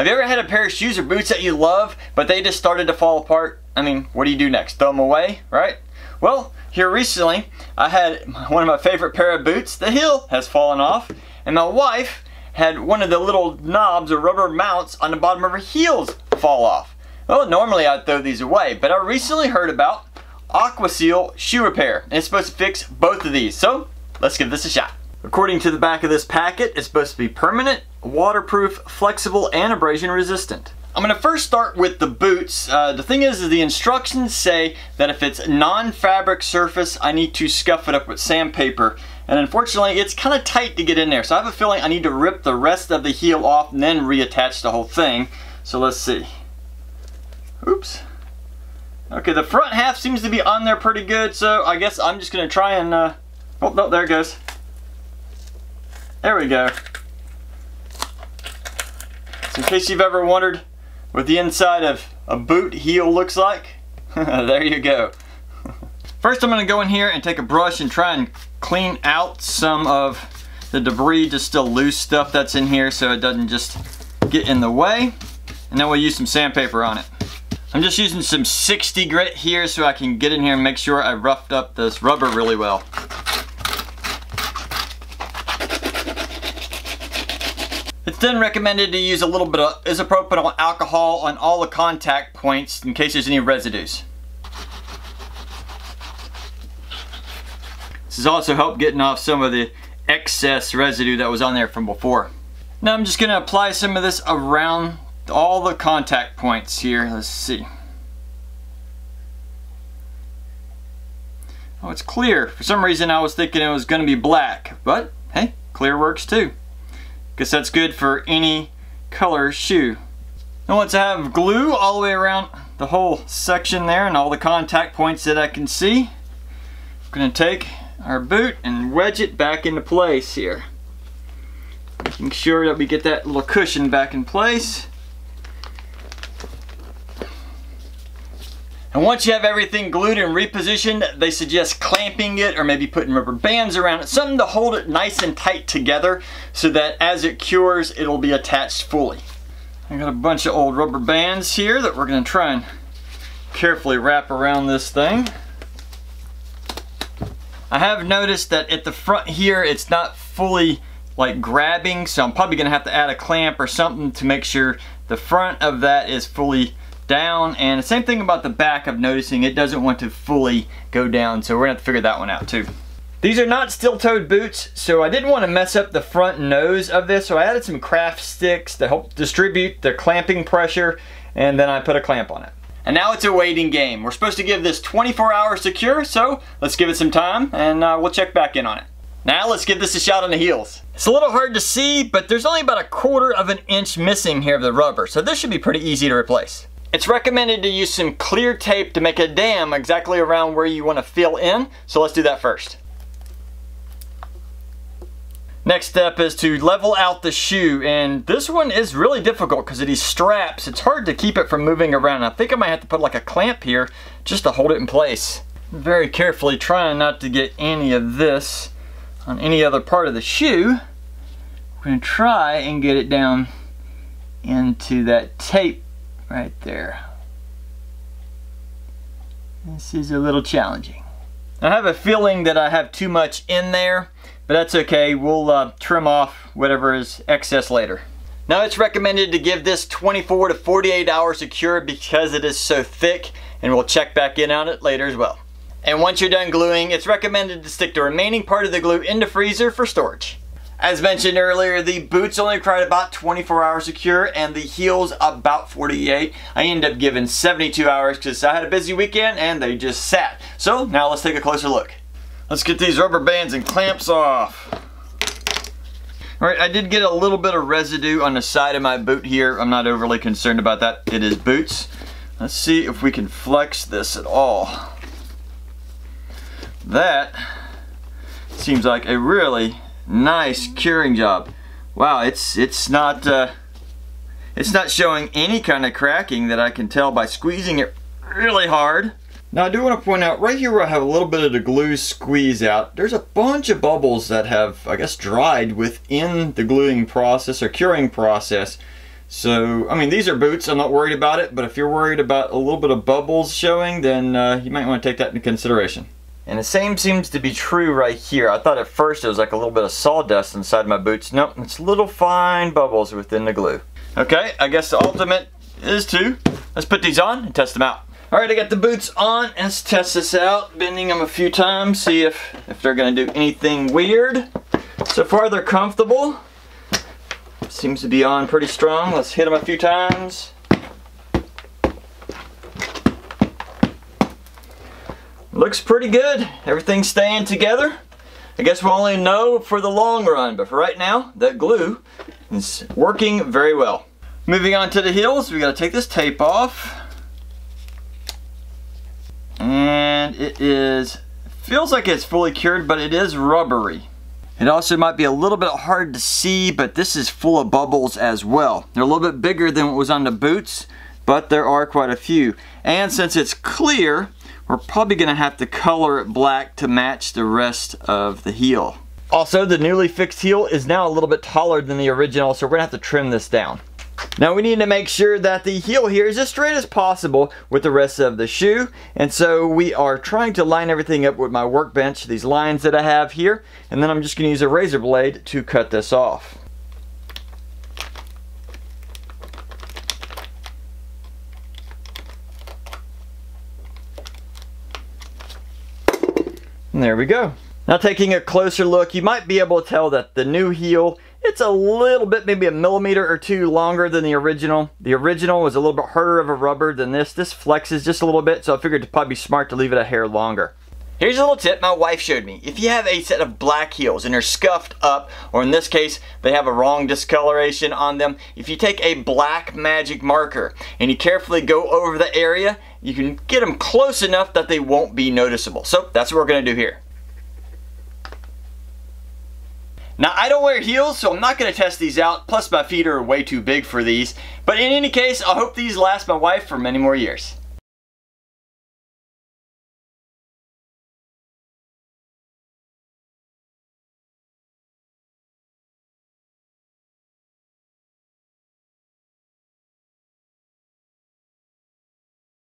Have you ever had a pair of shoes or boots that you love, but they just started to fall apart? I mean, what do you do next? Throw them away, right? Well, here recently, I had one of my favorite pair of boots. The heel has fallen off, and my wife had one of the little knobs or rubber mounts on the bottom of her heels fall off. Well, normally I'd throw these away, but I recently heard about Aquaseal shoe repair. And it's supposed to fix both of these, so let's give this a shot. According to the back of this packet, it's supposed to be permanent, waterproof, flexible, and abrasion resistant. I'm going to first start with the boots. Uh, the thing is, is, the instructions say that if it's non-fabric surface, I need to scuff it up with sandpaper. And unfortunately, it's kind of tight to get in there. So I have a feeling I need to rip the rest of the heel off and then reattach the whole thing. So let's see. Oops. Okay, the front half seems to be on there pretty good, so I guess I'm just going to try and... Uh, oh, no, there it goes. There we go. In case you've ever wondered what the inside of a boot heel looks like, there you go. First I'm going to go in here and take a brush and try and clean out some of the debris, just still loose stuff that's in here so it doesn't just get in the way. And then we'll use some sandpaper on it. I'm just using some 60 grit here so I can get in here and make sure I roughed up this rubber really well. It's then recommended to use a little bit of isopropyl alcohol on all the contact points in case there's any residues. This has also helped getting off some of the excess residue that was on there from before. Now I'm just going to apply some of this around all the contact points here. Let's see. Oh, it's clear. For some reason I was thinking it was going to be black, but hey, clear works too. Guess that's good for any color shoe. Now once I have glue all the way around the whole section there and all the contact points that I can see, I'm to take our boot and wedge it back into place here. Making sure that we get that little cushion back in place. And once you have everything glued and repositioned, they suggest clamping it or maybe putting rubber bands around it, something to hold it nice and tight together so that as it cures, it'll be attached fully. I got a bunch of old rubber bands here that we're gonna try and carefully wrap around this thing. I have noticed that at the front here, it's not fully like grabbing, so I'm probably gonna have to add a clamp or something to make sure the front of that is fully down and the same thing about the back of noticing it doesn't want to fully go down so we're gonna have to figure that one out too. These are not steel-toed boots so I didn't want to mess up the front nose of this so I added some craft sticks to help distribute the clamping pressure and then I put a clamp on it. And now it's a waiting game. We're supposed to give this 24 hours secure so let's give it some time and uh, we'll check back in on it. Now let's give this a shot on the heels. It's a little hard to see, but there's only about a quarter of an inch missing here of the rubber, so this should be pretty easy to replace. It's recommended to use some clear tape to make a dam exactly around where you want to fill in. So let's do that first. Next step is to level out the shoe and this one is really difficult because of these straps. It's hard to keep it from moving around. I think I might have to put like a clamp here just to hold it in place. Very carefully trying not to get any of this on any other part of the shoe. We're going to try and get it down into that tape right there. This is a little challenging. I have a feeling that I have too much in there, but that's okay. We'll uh, trim off whatever is excess later. Now it's recommended to give this 24 to 48 hours to cure because it is so thick, and we'll check back in on it later as well. And once you're done gluing, it's recommended to stick the remaining part of the glue in the freezer for storage. As mentioned earlier, the boots only required about 24 hours secure and the heels about 48. I ended up giving 72 hours because I had a busy weekend and they just sat. So now let's take a closer look. Let's get these rubber bands and clamps off. Alright, I did get a little bit of residue on the side of my boot here. I'm not overly concerned about that. It is boots. Let's see if we can flex this at all. That seems like a really Nice curing job. Wow, it's it's not uh, it's not showing any kind of cracking that I can tell by squeezing it really hard. Now I do want to point out right here where I have a little bit of the glue squeeze out, there's a bunch of bubbles that have, I guess, dried within the gluing process or curing process. So, I mean, these are boots. I'm not worried about it, but if you're worried about a little bit of bubbles showing, then uh, you might want to take that into consideration. And the same seems to be true right here. I thought at first it was like a little bit of sawdust inside my boots. Nope, it's little fine bubbles within the glue. Okay, I guess the ultimate is to, let's put these on and test them out. All right, I got the boots on. Let's test this out, bending them a few times, see if, if they're gonna do anything weird. So far they're comfortable. Seems to be on pretty strong. Let's hit them a few times. Looks pretty good. Everything's staying together. I guess we'll only know for the long run, but for right now, that glue is working very well. Moving on to the heels, we gotta take this tape off. And it is, feels like it's fully cured, but it is rubbery. It also might be a little bit hard to see, but this is full of bubbles as well. They're a little bit bigger than what was on the boots, but there are quite a few. And since it's clear, we're probably gonna have to color it black to match the rest of the heel. Also, the newly fixed heel is now a little bit taller than the original, so we're gonna have to trim this down. Now we need to make sure that the heel here is as straight as possible with the rest of the shoe. And so we are trying to line everything up with my workbench, these lines that I have here. And then I'm just gonna use a razor blade to cut this off. And there we go. Now taking a closer look, you might be able to tell that the new heel it's a little bit, maybe a millimeter or two longer than the original. The original was a little bit harder of a rubber than this. This flexes just a little bit, so I figured it'd probably be smart to leave it a hair longer. Here's a little tip my wife showed me. If you have a set of black heels and they're scuffed up, or in this case, they have a wrong discoloration on them, if you take a black magic marker and you carefully go over the area, you can get them close enough that they won't be noticeable. So that's what we're gonna do here. Now, I don't wear heels, so I'm not going to test these out. Plus, my feet are way too big for these. But in any case, I hope these last my wife for many more years.